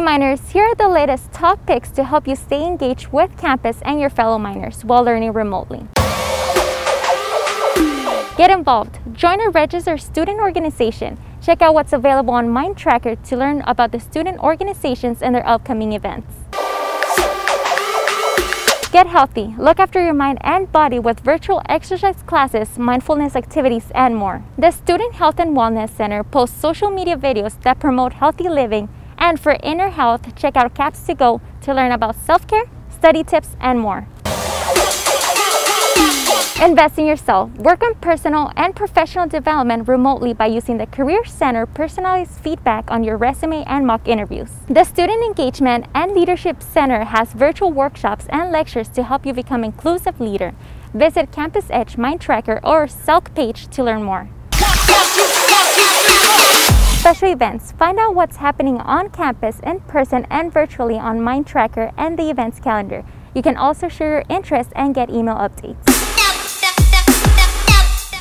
miners, here are the latest top picks to help you stay engaged with campus and your fellow miners while learning remotely. Get involved. Join or register student organization. Check out what's available on MineTracker to learn about the student organizations and their upcoming events. Get healthy. Look after your mind and body with virtual exercise classes, mindfulness activities, and more. The Student Health and Wellness Center posts social media videos that promote healthy living. And for inner health, check out Caps to Go to learn about self care, study tips, and more. Invest in yourself. Work on personal and professional development remotely by using the Career Center personalized feedback on your resume and mock interviews. The Student Engagement and Leadership Center has virtual workshops and lectures to help you become inclusive leader. Visit Campus Edge MineTracker or SELC page to learn more. Special events. Find out what's happening on campus in person and virtually on MineTracker and the events calendar. You can also share your interests and get email updates.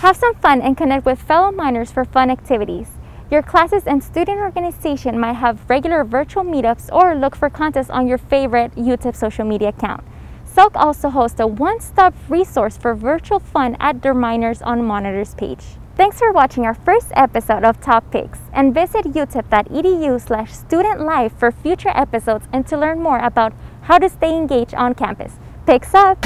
Have some fun and connect with fellow miners for fun activities. Your classes and student organization might have regular virtual meetups or look for contests on your favorite UTEP social media account. SELC also hosts a one-stop resource for virtual fun at their Miners on Monitors page. Thanks for watching our first episode of Top Picks and visit utep.edu slash studentlife for future episodes and to learn more about how to stay engaged on campus. Picks up!